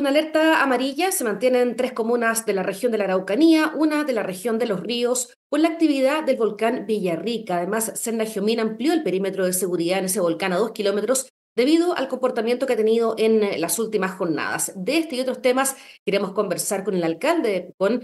Con alerta amarilla se mantienen tres comunas de la región de la Araucanía, una de la región de Los Ríos, por la actividad del volcán Villarrica. Además, Senda Giomín amplió el perímetro de seguridad en ese volcán a dos kilómetros debido al comportamiento que ha tenido en las últimas jornadas. De este y otros temas queremos conversar con el alcalde, con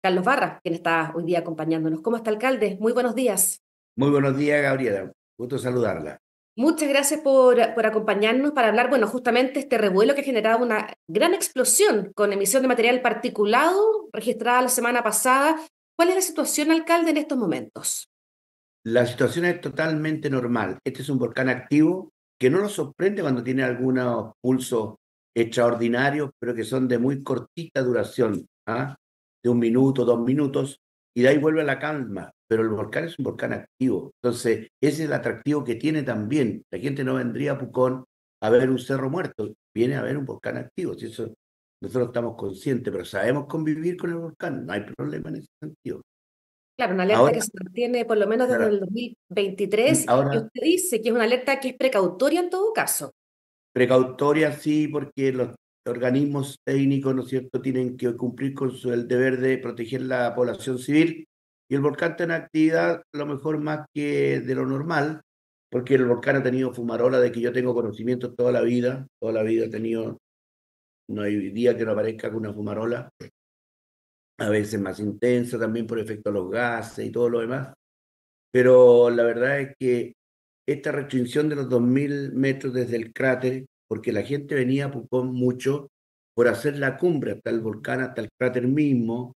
Carlos Barra, quien está hoy día acompañándonos. ¿Cómo está, alcalde? Muy buenos días. Muy buenos días, Gabriela. Gusto saludarla. Muchas gracias por, por, acompañarnos para hablar, bueno, justamente este revuelo que ha generado una gran explosión con emisión de material particulado registrada la semana pasada. ¿Cuál es la situación, alcalde, en estos momentos? La situación es totalmente normal. Este es un volcán activo que no nos sorprende cuando tiene algunos pulsos extraordinarios, pero que son de muy cortita duración, ¿ah? de un minuto, dos minutos, y de ahí vuelve la calma pero el volcán es un volcán activo. Entonces, ese es el atractivo que tiene también. La gente no vendría a Pucón a ver un cerro muerto, viene a ver un volcán activo. Si eso nosotros estamos conscientes, pero sabemos convivir con el volcán, no hay problema en ese sentido. Claro, una alerta que se mantiene por lo menos desde el 2023 y usted dice que es una alerta que es precautoria en todo caso. Precautoria sí, porque los organismos técnicos, ¿no es cierto?, tienen que cumplir con su, el deber de proteger la población civil y el volcán está en actividad a lo mejor más que de lo normal, porque el volcán ha tenido fumarola de que yo tengo conocimiento toda la vida, toda la vida ha tenido, no hay día que no aparezca con una fumarola, a veces más intensa también por efecto de los gases y todo lo demás, pero la verdad es que esta restricción de los 2.000 metros desde el cráter, porque la gente venía a Pucón mucho por hacer la cumbre hasta el volcán, hasta el cráter mismo,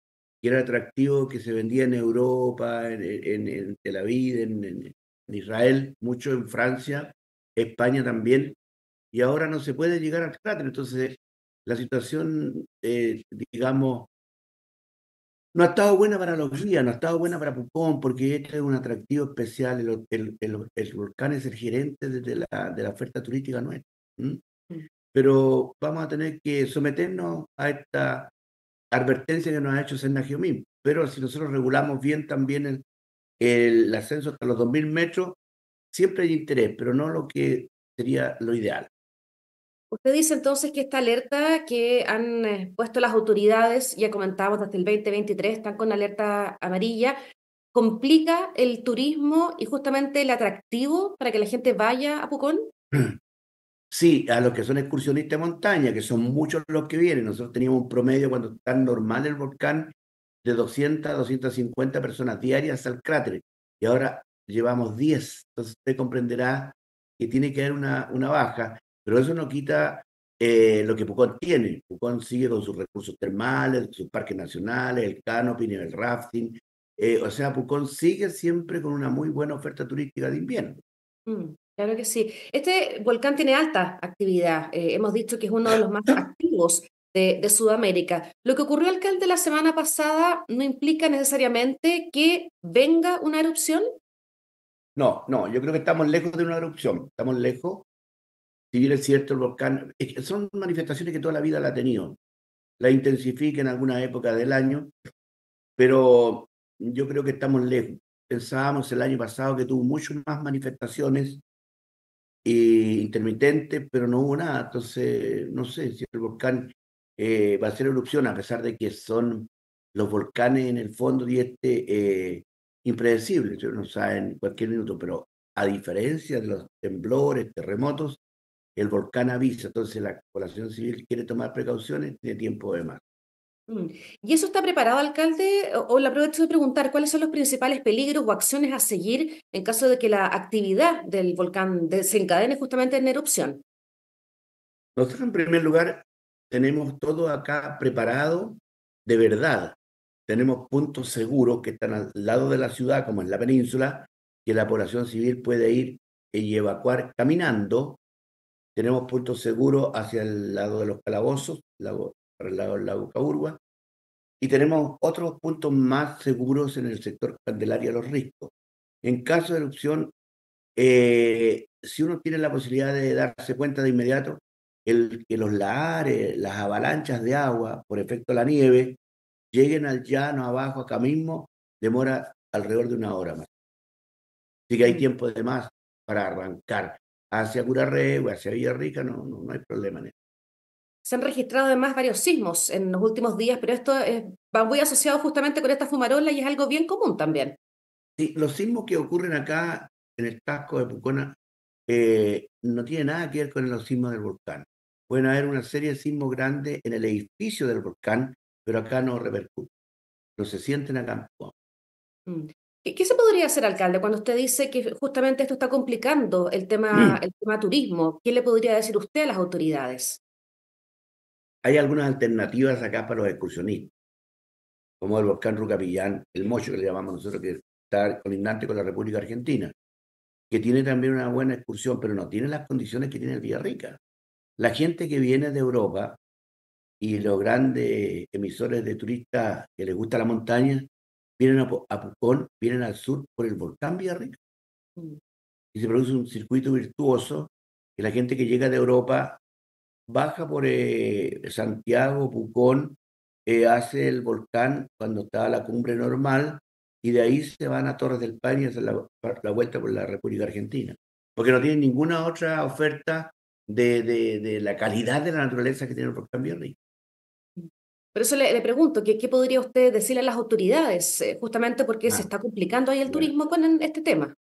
era atractivo, que se vendía en Europa, en, Tel Aviv, en, Israel, mucho en Francia, España también, y ahora no se puede llegar al cráter. Entonces, la situación, eh, digamos, no ha estado buena para los días, no ha estado buena para Pucón, porque este es un atractivo especial. El, el, volcán es el gerente de la, de la oferta turística nuestra. Mm. Pero vamos a tener que someternos a esta advertencia que nos ha hecho Sena Geomín. Pero si nosotros regulamos bien también el, el ascenso hasta los 2.000 metros, siempre hay interés, pero no lo que sería lo ideal. Usted dice entonces que esta alerta que han eh, puesto las autoridades, ya comentamos desde el 2023, están con alerta amarilla, complica el turismo y justamente el atractivo para que la gente vaya a Pucón? Sí, a los que son excursionistas de montaña, que son muchos los que vienen. Nosotros teníamos un promedio cuando está normal el volcán de 200 a 250 personas diarias al cráter y ahora llevamos 10. Entonces usted comprenderá que tiene que haber una, una baja, pero eso no quita eh, lo que Pucón tiene. Pucón sigue con sus recursos termales, sus parques nacionales, el canopy, el rafting. Eh, o sea, Pucón sigue siempre con una muy buena oferta turística de invierno. Mm. Claro que sí. Este volcán tiene alta actividad. Eh, hemos dicho que es uno de los más activos de, de, Sudamérica. Lo que ocurrió, alcalde, la semana pasada no implica necesariamente que venga una erupción. No, no, yo creo que estamos lejos de una erupción. Estamos lejos. Si bien es cierto, el volcán, son manifestaciones que toda la vida la ha tenido. La intensifica en alguna época del año, pero yo creo que estamos lejos. Pensábamos el año pasado que tuvo muchas más manifestaciones intermitente, pero no hubo nada. Entonces, no sé si el volcán eh, va a ser erupción, a pesar de que son los volcanes en el fondo y este eh, impredecibles, no saben en cualquier minuto, pero a diferencia de los temblores, terremotos, el volcán avisa, entonces la población civil quiere tomar precauciones, tiene tiempo de más. Mm. ¿Y eso está preparado, alcalde? O, le aprovecho de preguntar, ¿cuáles son los principales peligros o acciones a seguir en caso de que la actividad del volcán desencadene justamente en erupción? Nosotros, en primer lugar, tenemos todo acá preparado de verdad. Tenemos puntos seguros que están al lado de la ciudad, como en la península, que la población civil puede ir y evacuar caminando. Tenemos puntos seguros hacia el lado de los calabozos, para el lado del lago Caburgua, y tenemos otros puntos más seguros en el sector Candelaria Los Riscos. En caso de erupción, eh, si uno tiene la posibilidad de darse cuenta de inmediato, el, que los lahares, las avalanchas de agua por efecto de la nieve, lleguen al llano abajo, acá mismo, demora alrededor de una hora más. Así que hay tiempo de más para arrancar hacia Curarrego, hacia Villarrica, no, no, no hay problema en eso. Se han registrado además varios sismos en los últimos días, pero esto es, va muy asociado justamente con esta fumarola y es algo bien común también. Sí, los sismos que ocurren acá en el casco de Pucona eh, no tienen nada que ver con los sismos del volcán. Pueden haber una serie de sismos grandes en el edificio del volcán, pero acá no repercute. No se sienten acá mm. ¿Qué se podría hacer, alcalde, cuando usted dice que justamente esto está complicando el tema, el tema turismo? ¿Qué le podría decir usted a las autoridades? Hay algunas alternativas acá para los excursionistas, como el volcán Rucapillán, el Mocho que le llamamos nosotros, que está colindante con la República Argentina, que tiene también una buena excursión, pero no tiene las condiciones que tiene el Villarrica. La gente que viene de Europa y los grandes emisores de turistas que les gusta la montaña, vienen a, Pucón, vienen al sur por el volcán Villarrica. Mm. Y se produce un circuito virtuoso que la gente que llega de Europa baja por eh, Santiago, Pucón, eh, hace el volcán cuando está la cumbre normal y de ahí se van a Torres del Paine y hacen la, la, vuelta por la República Argentina. Porque no tienen ninguna otra oferta de, de, la calidad de la naturaleza que tiene el volcán Villarrica. Por eso le, pregunto, ¿qué, ¿qué, podría usted decirle a las autoridades, eh, justamente porque se ah, está complicando ahí el turismo con este tema?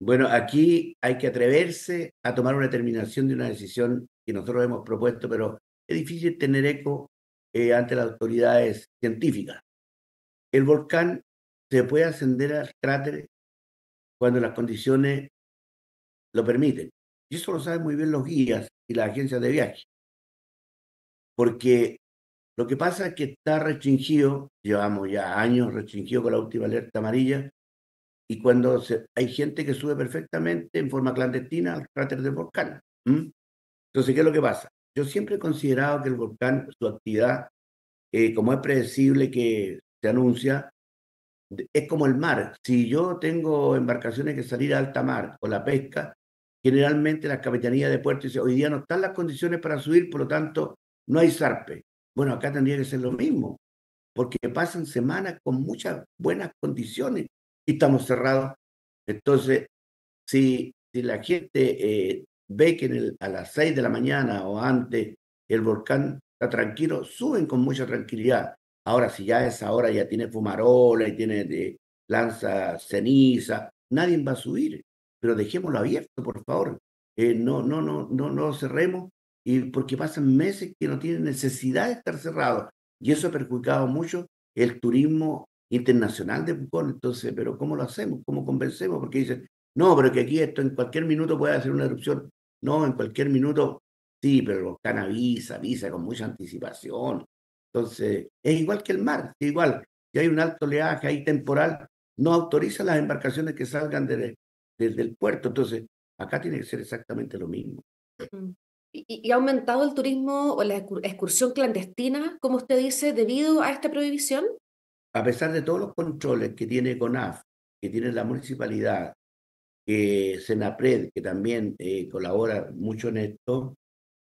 Bueno, aquí hay que atreverse a tomar una determinación de una decisión que nosotros hemos propuesto, pero es difícil tener eco eh, ante las autoridades científicas. El volcán se puede ascender al cráter cuando las condiciones lo permiten. Y eso lo saben muy bien los guías y las agencias de viaje. Porque lo que pasa es que está restringido, llevamos ya años restringido con la última alerta amarilla, y cuando hay gente que sube perfectamente en forma clandestina al cráter del volcán. Entonces, ¿qué es lo que pasa? Yo siempre he considerado que el volcán, su actividad, eh, como es predecible que se anuncia, es como el mar. Si yo tengo embarcaciones que salir a alta mar o la pesca, generalmente las capitanías de puerto dicen, hoy día no están las condiciones para subir, por lo tanto, no hay zarpe. Bueno, acá tendría que ser lo mismo, porque pasan semanas con muchas buenas condiciones y estamos cerrados. Entonces, si, si la gente eh, ve que a las 6 de la mañana o antes el volcán está tranquilo, suben con mucha tranquilidad. Ahora, si ya a esa hora ya tiene fumarola y tiene de, lanza ceniza, nadie va a subir. Pero dejémoslo abierto, por favor. Eh, no, no, no, no, no cerremos y porque pasan meses que no tienen necesidad de estar cerrados. Y eso ha perjudicado mucho el turismo internacional de Pucón. Entonces, ¿pero cómo lo hacemos? ¿Cómo convencemos? Porque dicen, no, pero que aquí esto en cualquier minuto puede hacer una erupción. No, en cualquier minuto, sí, pero el volcán avisa, avisa con mucha anticipación. Entonces, es igual que el mar, es igual. Si hay un alto oleaje ahí temporal, no autoriza las embarcaciones que salgan desde el puerto. Entonces, acá tiene que ser exactamente lo mismo. Mm. ¿Y, ha aumentado el turismo o la excursión clandestina, como usted dice, debido a esta prohibición? A pesar de todos los controles que tiene CONAF, que tiene la municipalidad, que Senapred, que también eh, colabora mucho en esto,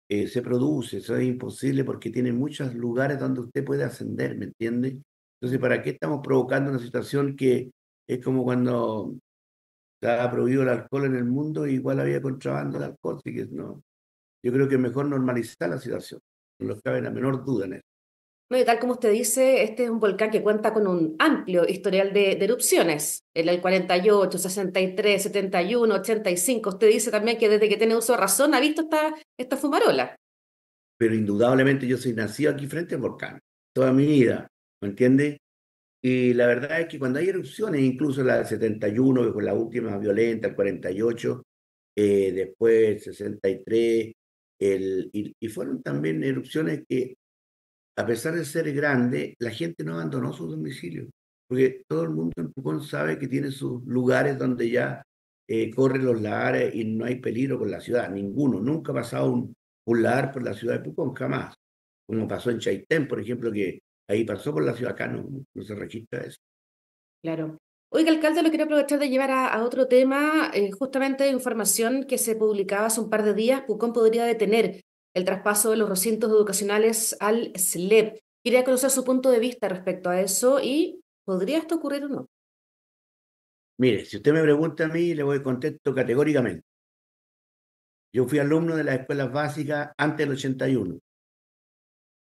eh, se produce, eso es imposible porque tiene muchos lugares donde usted puede ascender, ¿me entiende? Entonces, ¿para qué estamos provocando una situación que es como cuando estaba prohibido el alcohol en el mundo y igual había contrabando de alcohol? Así que no, yo creo que es mejor normalizar la situación. No cabe la menor duda en eso. No, y tal como usted dice, este es un volcán que cuenta con un amplio historial de, erupciones. En el 48, 63, 71, 85. Usted dice también que desde que tiene uso de razón ha visto esta, esta fumarola. Pero indudablemente yo soy nacido aquí frente al volcán, toda mi vida, ¿me entiende? Y la verdad es que cuando hay erupciones, incluso la del 71, que fue la última violenta, el 48, eh, después 63, el, y, fueron también erupciones que, a pesar de ser grande, la gente no abandonó su domicilio, porque todo el mundo en Pucón sabe que tiene sus lugares donde ya eh, corren los lagares y no hay peligro con la ciudad, ninguno, nunca ha pasado un, un lagar por la ciudad de Pucón, jamás, como pasó en Chaitén, por ejemplo, que ahí pasó por la ciudad, acá no, no se registra eso. Claro. Oiga, alcalde, lo quiero aprovechar de llevar a, otro tema, eh, justamente información que se publicaba hace un par de días, Pucón podría detener el traspaso de los recintos educacionales al SLEP. Quería conocer su punto de vista respecto a eso y ¿podría esto ocurrir o no? Mire, si usted me pregunta a mí, le voy a contestar categóricamente. Yo fui alumno de las escuelas básicas antes del 81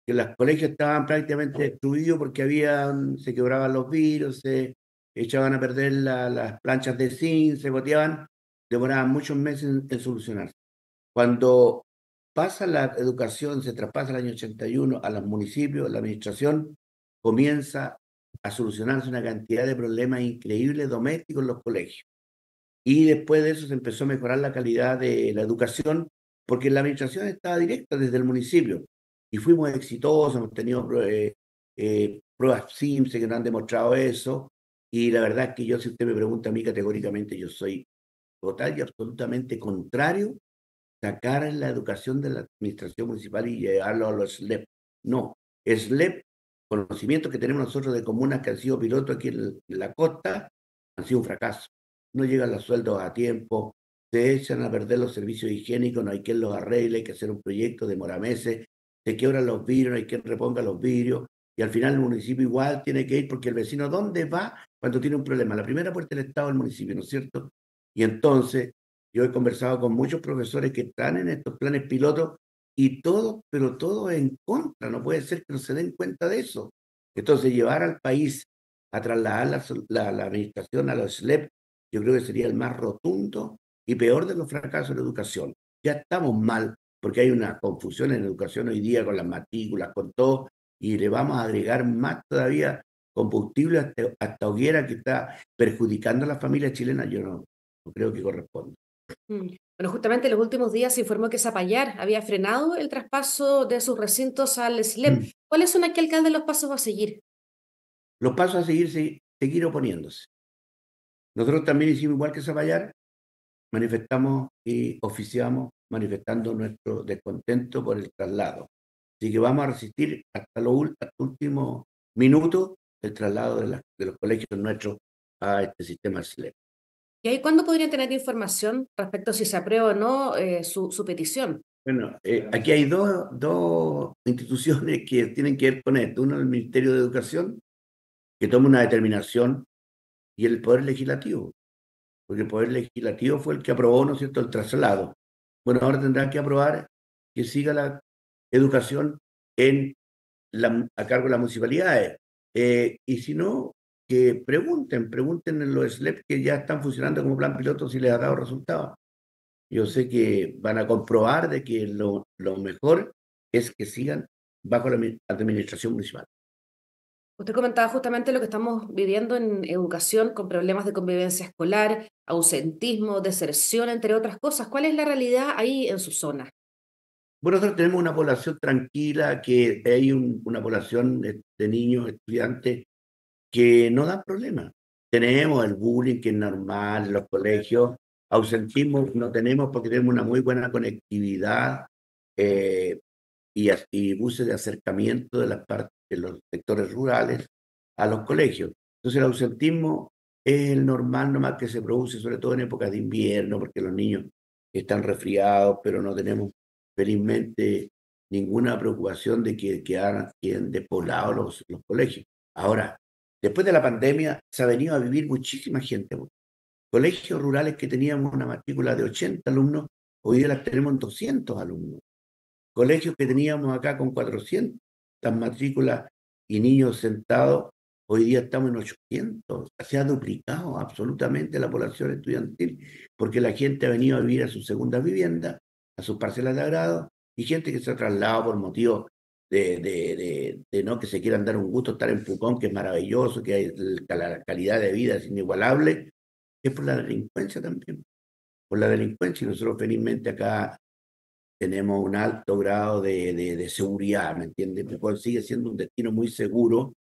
que los colegios estaban prácticamente destruidos porque habían, se quebraban los virus, se echaban a perder las planchas de zinc, se goteaban, demoraban muchos meses en, en, solucionarse. Cuando pasa la educación, se traspasa el año 81 a los municipios, la administración comienza a solucionarse una cantidad de problemas increíbles domésticos en los colegios. Y después de eso se empezó a mejorar la calidad de la educación porque la administración estaba directa desde el municipio y fuimos exitosos, hemos tenido eh, eh, pruebas SIMS que nos han demostrado eso y la verdad es que yo, si usted me pregunta a mí categóricamente, yo soy total y absolutamente contrario sacar la educación de la administración municipal y llevarlo a los SLEP. No, SLEP, conocimientos que tenemos nosotros de comunas que han sido pilotos aquí en la costa, han sido un fracaso. No llegan los sueldos a tiempo, se echan a perder los servicios higiénicos, no hay quien los arregle, hay que hacer un proyecto, demora meses, se quiebran los vidrios, no hay quien reponga los vidrios, y al final el municipio igual tiene que ir porque el vecino, ¿dónde va cuando tiene un problema? La primera puerta del Estado el municipio, ¿no es cierto? Y entonces, yo he conversado con muchos profesores que están en estos planes pilotos y todo, pero todo en contra, no puede ser que no se den cuenta de eso. Entonces, llevar al país a trasladar la, la administración a los SLEP, yo creo que sería el más rotundo y peor de los fracasos en educación. Ya estamos mal porque hay una confusión en educación hoy día con las matrículas, con todo, y le vamos a agregar más todavía combustible hasta, hasta hoguera que está perjudicando a la familia chilena, yo no, creo que corresponde. Mm. Bueno, justamente en los últimos días se informó que Zapallar había frenado el traspaso de sus recintos al SLEM. Mm. ¿Cuáles son aquí, alcalde, los pasos a seguir? Los pasos a seguir, seguir oponiéndose. Nosotros también hicimos igual que Zapallar, manifestamos y oficiamos manifestando nuestro descontento por el traslado. Así que vamos a resistir hasta los últimos minutos el traslado de, los colegios nuestros a este sistema SLEP. ¿Y ahí cuándo podrían tener información respecto a si se aprueba o no eh, su, petición? Bueno, eh, aquí hay dos, dos instituciones que tienen que ver con esto. Uno, el Ministerio de Educación, que toma una determinación, y el Poder Legislativo, porque el Poder Legislativo fue el que aprobó, ¿no es cierto?, el traslado. Bueno, ahora tendrán que aprobar que siga la educación en la, a cargo de las municipalidades. Eh, y si no, que pregunten, pregunten en los SLEP que ya están funcionando como plan piloto si les ha dado resultados. Yo sé que van a comprobar de que lo, lo mejor es que sigan bajo la administración municipal. Usted comentaba justamente lo que estamos viviendo en educación con problemas de convivencia escolar, ausentismo, deserción, entre otras cosas. ¿Cuál es la realidad ahí en su zona? Bueno, nosotros tenemos una población tranquila, que hay una población de, niños, estudiantes, que no dan problemas. Tenemos el bullying, que es normal en los colegios. Ausentismo no tenemos porque tenemos una muy buena conectividad eh, y, y buses de acercamiento de las partes en los sectores rurales a los colegios. Entonces el ausentismo es el normal nomás que se produce, sobre todo en épocas de invierno, porque los niños están resfriados, pero no tenemos felizmente ninguna preocupación de que quedaran despoblados los, los colegios. Ahora, después de la pandemia se ha venido a vivir muchísima gente. Colegios rurales que teníamos una matrícula de 80 alumnos, hoy día las tenemos en 200 alumnos. Colegios que teníamos acá con 400 las matrículas y niños sentados, hoy día estamos en 800. Se ha duplicado absolutamente la población estudiantil porque la gente ha venido a vivir a su segunda vivienda, a sus parcelas de agrado, y gente que se ha trasladado por motivos de, de, de, no que se quieran dar un gusto estar en Pucón, que es maravilloso, que la calidad de vida es inigualable, es por la delincuencia también. Por la delincuencia, y nosotros felizmente acá tenemos un alto grado de, de, seguridad, ¿me entiendes? sigue siendo un destino muy seguro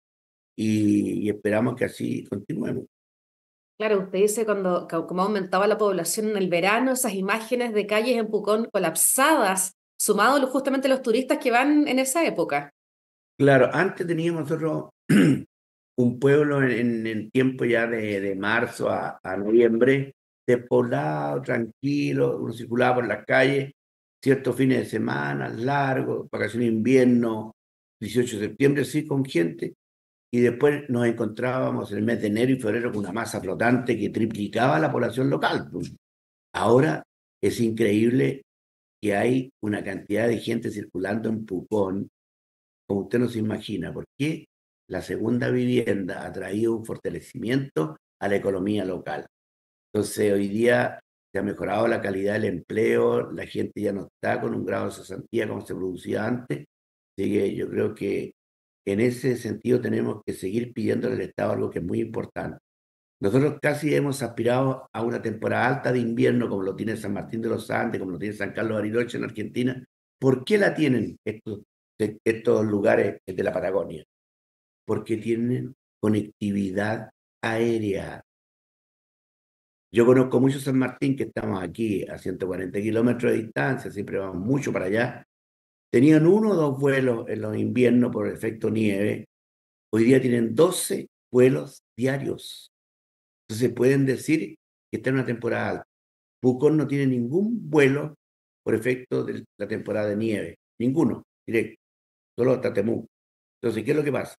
y, esperamos que así continuemos. Claro, usted dice cuando como aumentaba la población en el verano, esas imágenes de calles en Pucón colapsadas, sumado justamente los turistas que van en esa época. Claro, antes teníamos nosotros un pueblo en, el tiempo ya de, de marzo a, a, noviembre, despoblado, tranquilo, uno circulaba por las calles ciertos fines de semana largos, vacaciones de invierno, 18 de septiembre, sí, con gente, y después nos encontrábamos en el mes de enero y febrero con una masa flotante que triplicaba la población local. Pues. Ahora es increíble que hay una cantidad de gente circulando en Pucón como usted no se imagina. ¿Por qué? La segunda vivienda ha traído un fortalecimiento a la economía local. Entonces, hoy día se ha mejorado la calidad del empleo, la gente ya no está con un grado de cesantía como se producía antes. Así que yo creo que en ese sentido tenemos que seguir pidiéndole al Estado algo que es muy importante. Nosotros casi hemos aspirado a una temporada alta de invierno, como lo tiene San Martín de los Andes, como lo tiene San Carlos de Bariloche en Argentina. ¿Por qué la tienen estos, estos lugares de la Patagonia? Porque tienen conectividad aérea. Yo conozco mucho San Martín, que estamos aquí a 140 kilómetros de distancia, siempre vamos mucho para allá. Tenían uno o dos vuelos en los inviernos por efecto nieve. Hoy día tienen 12 vuelos diarios. Entonces pueden decir que está en una temporada alta. Pucón no tiene ningún vuelo por efecto de la temporada de nieve. Ninguno, directo. Solo hasta Temuco. Entonces, ¿qué es lo que pasa?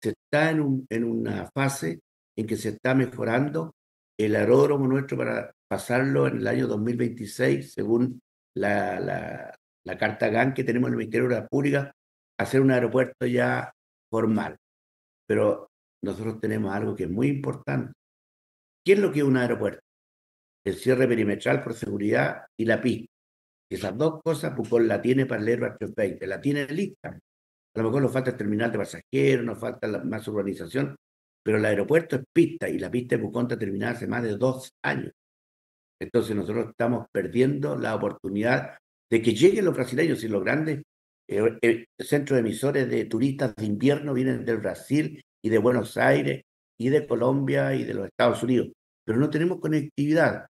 Se está en, un, una fase en que se está mejorando el aeródromo nuestro para pasarlo en el año 2026, según la carta GAN que tenemos en el Ministerio de la Pública, hacer un aeropuerto ya formal. Pero nosotros tenemos algo que es muy importante. ¿Qué es lo que es un aeropuerto? El cierre perimetral por seguridad y la pista. Esas dos cosas Pucón la tiene para el Airbus 320, la tiene lista. A lo mejor nos falta el terminal de pasajeros, nos falta más urbanización, pero el aeropuerto es pista y la pista de Pucón está terminada hace más de dos años. Entonces nosotros estamos perdiendo la oportunidad de que lleguen los brasileños y los grandes eh, eh, centros emisores de turistas de invierno vienen del Brasil y de Buenos Aires y de Colombia y de los Estados Unidos, pero no tenemos conectividad.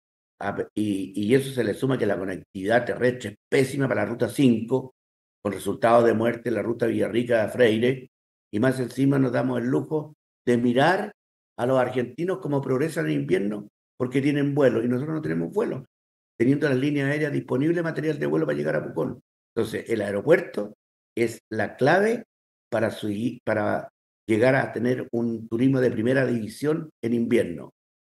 Y, eso se le suma que la conectividad terrestre es pésima para la ruta 5, con resultado de muerte en la ruta Villarrica Freire, y más encima nos damos el lujo de mirar a los argentinos como progresan en invierno porque tienen vuelo y nosotros no tenemos vuelo, teniendo las líneas aéreas disponibles material de vuelo para llegar a Pucón. Entonces, el aeropuerto es la clave para, para llegar a tener un turismo de primera división en invierno,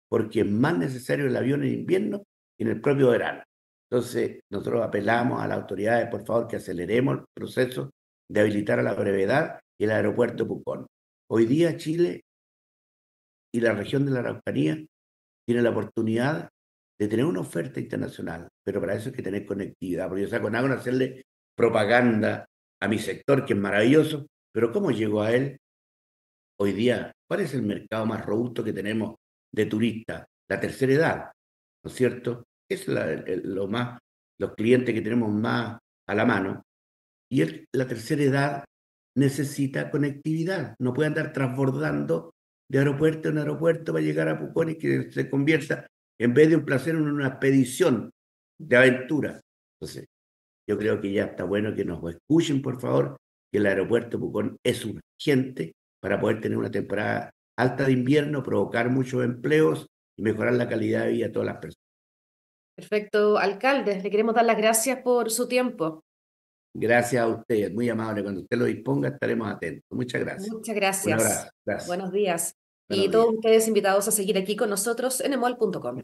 porque es más necesario el avión en invierno que en el propio verano. Entonces, nosotros apelamos a las autoridades, por favor, que aceleremos el proceso de habilitar a la brevedad el aeropuerto Pucón. Hoy día Chile y la región de la Araucanía tiene la oportunidad de tener una oferta internacional, pero para eso hay que tener conectividad, porque yo saco nada con hacerle propaganda a mi sector, que es maravilloso, pero ¿cómo llegó a él? Hoy día, ¿cuál es el mercado más robusto que tenemos de turistas? La tercera edad, ¿no es cierto? Es lo más, los clientes que tenemos más a la mano. Y la tercera edad necesita conectividad. No puede andar transbordando de aeropuerto en aeropuerto para llegar a Pucón y que se convierta, en vez de un placer, en una expedición de aventura. Entonces, yo creo que ya está bueno que nos escuchen, por favor, que el aeropuerto Pucón es urgente para poder tener una temporada alta de invierno, provocar muchos empleos y mejorar la calidad de vida de todas las personas. Perfecto, alcalde. Le queremos dar las gracias por su tiempo. Gracias a usted, muy amable. Cuando usted lo disponga, estaremos atentos. Muchas gracias. Muchas gracias. Buenos días. y todos ustedes invitados a seguir aquí con nosotros en emol.com.